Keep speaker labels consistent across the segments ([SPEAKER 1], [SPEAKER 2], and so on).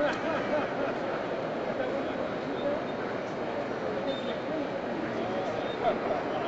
[SPEAKER 1] Thank you.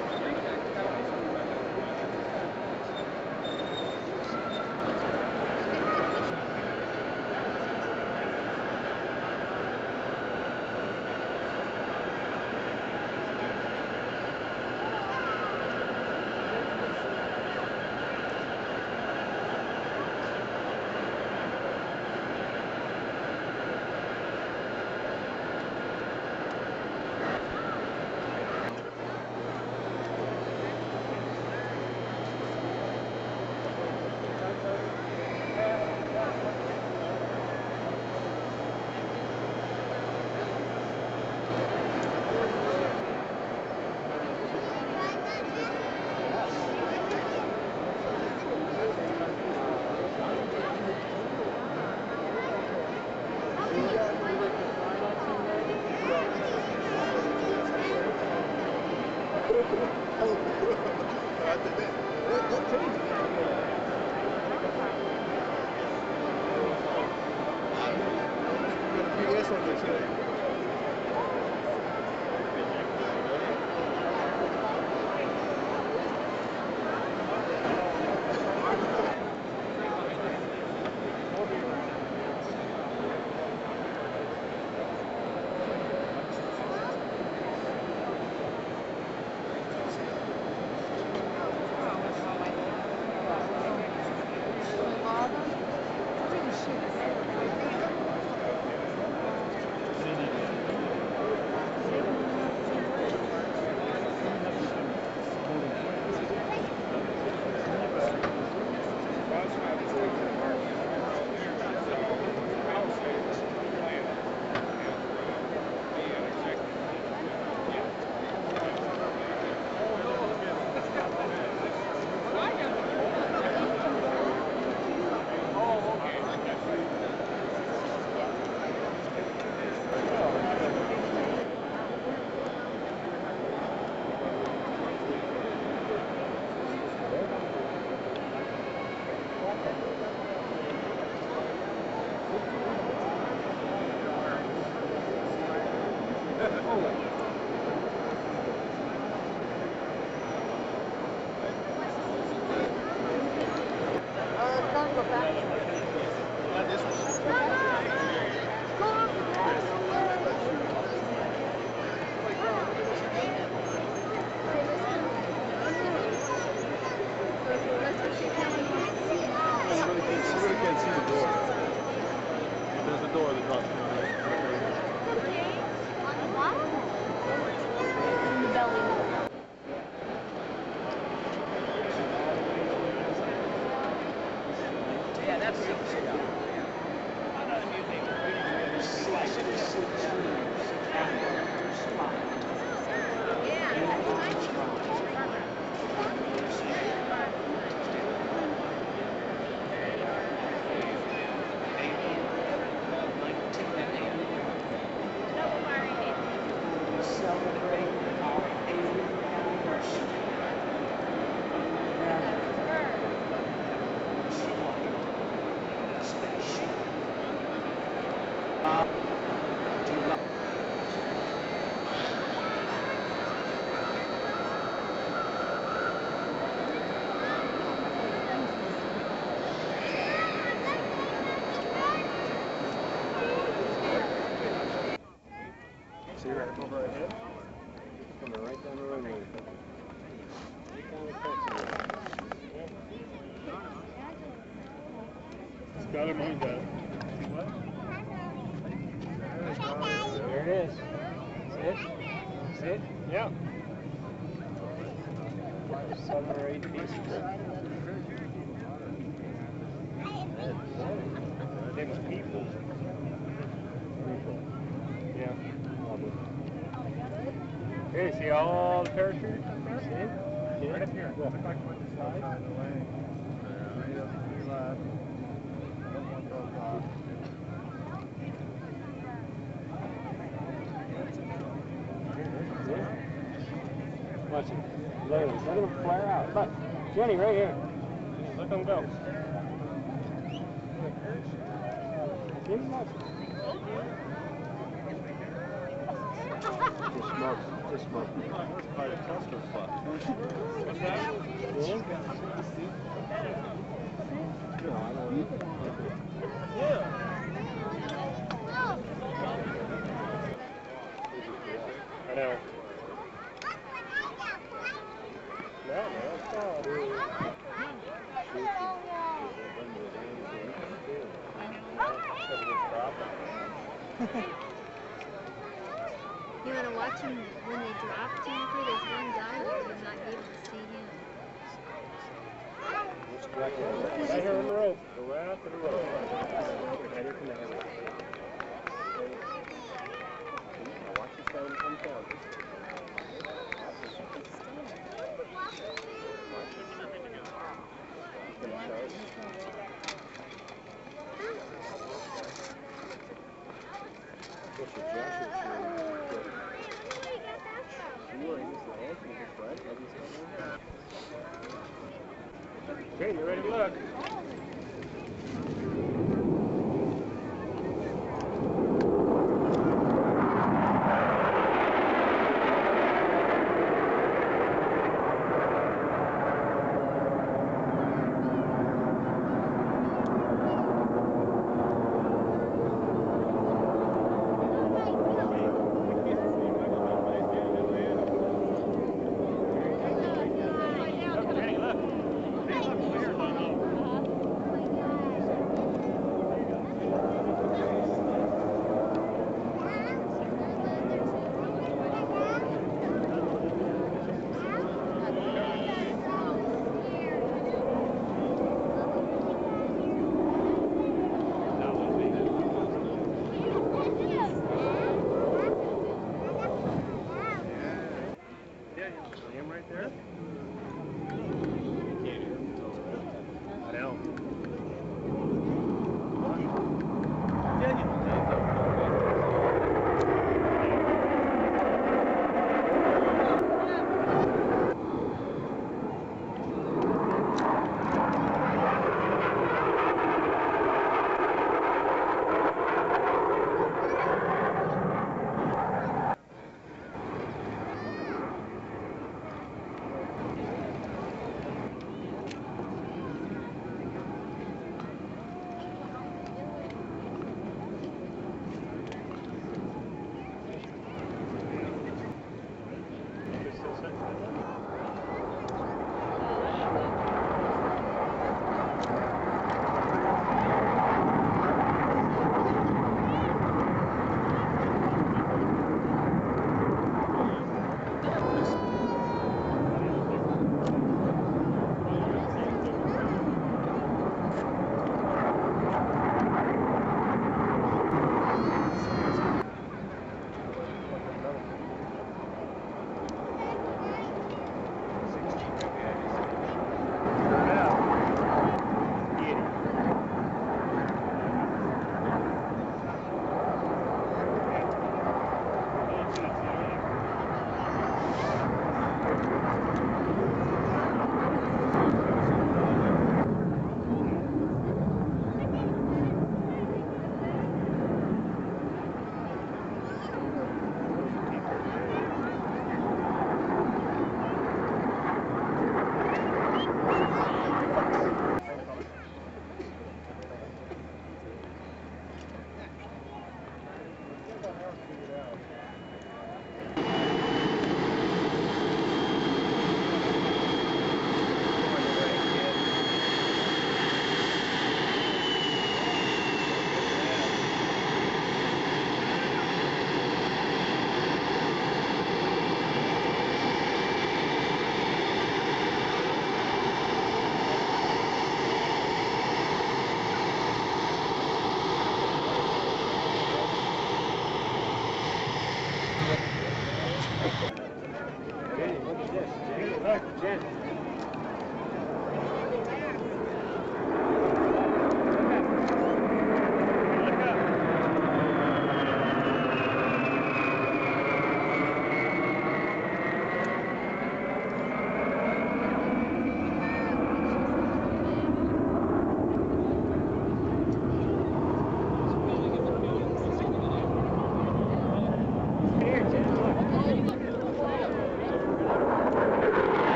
[SPEAKER 1] See Sit. Sit. Yep. Seven or eight pieces. Them people. People. Yeah. Probably. Here, see all the parachutes up there? Right up here. Look like what the slide. Watch it. There, let him flare out. Look, Jenny, right here. Look him go. Him?
[SPEAKER 2] Just smoke. Just smoke.
[SPEAKER 3] That's quite a cluster fuck.
[SPEAKER 1] What's that?
[SPEAKER 2] No, I don't.
[SPEAKER 3] Yeah.
[SPEAKER 1] I know. No, no, it's not. Could've just dropped it.
[SPEAKER 4] You want to watch him when they drop, Jennifer? There's one guy there you'll not able to see him.
[SPEAKER 1] Right here on the rope. Go right up to the rope.
[SPEAKER 2] Right here from the hammer.